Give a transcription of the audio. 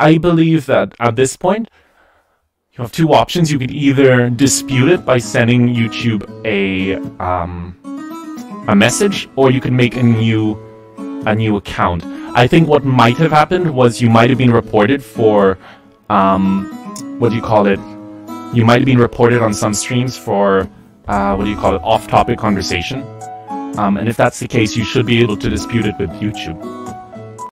I believe that at this point, you have two options. You could either dispute it by sending YouTube a um, a message, or you can make a new a new account. I think what might have happened was you might have been reported for um, what do you call it? You might have been reported on some streams for uh, what do you call it? Off-topic conversation. Um, and if that's the case, you should be able to dispute it with YouTube.